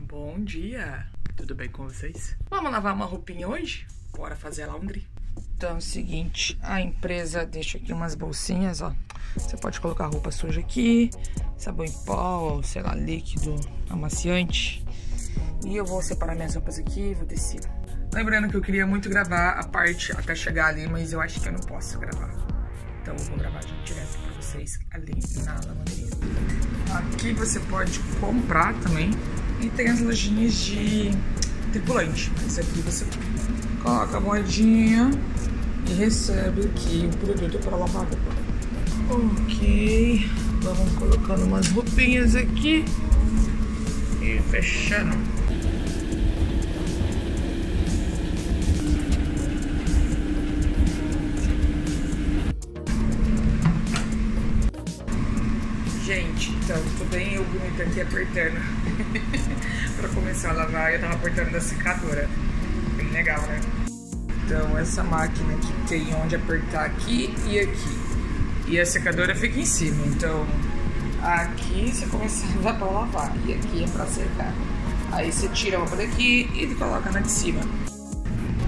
Bom dia! Tudo bem com vocês? Vamos lavar uma roupinha hoje? Bora fazer a laundry? Então é o seguinte, a empresa deixa aqui umas bolsinhas, ó. Você pode colocar roupa suja aqui, sabão em pó, sei lá, líquido, amaciante. E eu vou separar minhas roupas aqui e vou descer. Lembrando que eu queria muito gravar a parte até chegar ali, mas eu acho que eu não posso gravar. Então eu vou gravar direto pra vocês ali na lavanderia. Aqui você pode comprar também. E tem as lojinhas de tripulante. Esse aqui você coloca a moedinha e recebe aqui o produto para lavar roupa. Ok. Vamos colocando umas roupinhas aqui. E fechando. Gente, então, tudo bem eu bonita aqui apertando pra começar a lavar. Eu tava apertando da secadora. Bem legal, né? Então, essa máquina aqui tem onde apertar aqui e aqui. E a secadora fica em cima. Então, aqui você começa a usar pra lavar. E aqui é pra secar. Aí você tira a roupa daqui e coloca na de cima.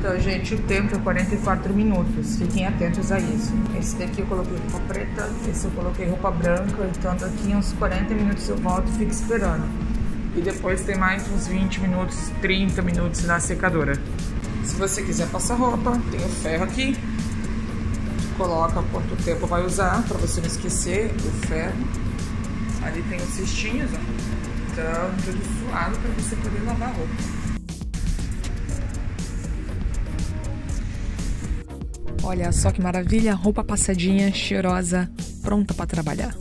Então, gente, o tempo é 44 minutos. Fiquem atentos a isso. Esse daqui eu coloquei roupa preta, esse eu coloquei roupa branca. Então, daqui uns 40 minutos eu volto e fico esperando. E depois tem mais uns 20 minutos, 30 minutos na secadora. Se você quiser passar roupa, tem o ferro aqui. Coloca quanto tempo vai usar, para você não esquecer o ferro. Ali tem os cestinhos, ó. Então, tudo suado para você poder lavar a roupa. Olha só que maravilha, roupa passadinha, cheirosa, pronta para trabalhar.